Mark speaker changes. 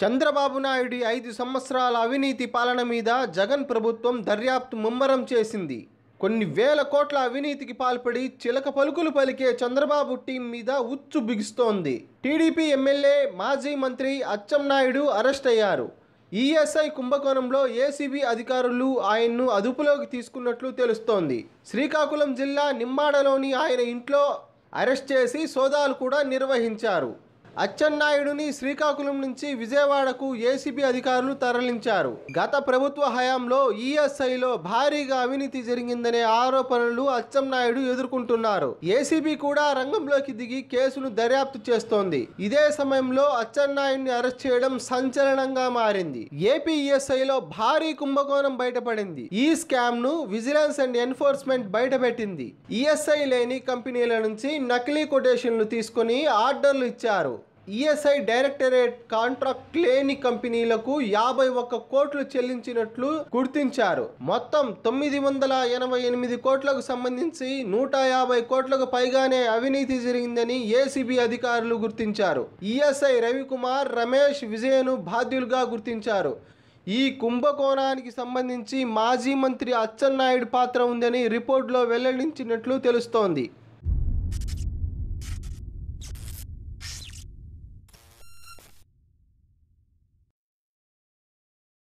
Speaker 1: చంద్రబాబు నాయుడి ఐదు సంవత్సరాల అవినీతి పాలన మీద జగన్ ప్రభుత్వం దర్యాప్తు ముమ్మరం చేసింది. కొన్ని వేల కోట్ల అవినీతికి పాల్పడి చిలక పలుకులు పలికే చంద్రబాబు టీం మీద ఉచ్చు బిగుస్తోంది. టీడీపీ ఎమ్మెల్యే మాజీ మంత్రి అచ్చెన్నాయుడు అరెస్ట్ అయ్యారు. ఈఎస్ఐ కుంభకోణంలో ఏసీబీ అధికారులు ఆయన్ను అదుపులోకి తీసుకున్నట్లు తెలుస్తోంది. శ్రీకాకుళం జిల్లా నిమ్మాడలోని ఆయన ఇంట్లో అరెస్ట్ చేసి సోదాలు కూడా నిర్వహించారు. అచ్చెన్నాయుడుని శ్రీకాకుళం నుంచి విజయవాడకు ఏసీబీ అధికారులు తరలించారు. గత ప్రభుత్వ హయాంలో ఈఎస్ఐలో భారీగా అవినీతి జరిగిందనే ఆరోపణలు అచ్చెన్నాయుడు ఎదుర్కొంటున్నారు. ఏసీబీ కూడా రంగంలోకి దిగి కేసును దర్యాప్తు చేస్తోంది. ఇదే సమయంలో అచ్చెన్నాయుడిని అరెస్ట్ చేయడం సంచలనంగా మారింది. ఏపీ ఈఎస్ఐలో భారీ కుంభకోణం బయటపడింది. ఈ స్కామ్ను విజిలెన్స్ అండ్ ఎన్ఫోర్స్మెంట్ బయటపెట్టింది. ఈఎస్ఐ లేని కంపెనీల నుంచి నకిలీ కొటేషన్లు తీసుకొని ఆర్డర్లు ఇచ్చారు. ఈఎస్ఐ డైరెక్టరేట్ కాంట్రాక్ట్ లేని కంపెనీలకు యాభై ఒక్క కోట్లు చెల్లించినట్లు గుర్తించారు. మొత్తం తొమ్మిది వందల ఎనభై ఎనిమిది కోట్లకు సంబంధించి నూట యాభై కోట్లకు పైగానే అవినీతి జరిగిందని ఏసీబీ అధికారులు గుర్తించారు. ఈఎస్ఐ రవికుమార్ రమేష్ విజయను బాధ్యులుగా గుర్తించారు. ఈ కుంభకోణానికి సంబంధించి మాజీ మంత్రి అచ్చెన్నాయుడు పాత్ర ఉందని రిపోర్టులో వెల్లడించినట్లు తెలుస్తోంది.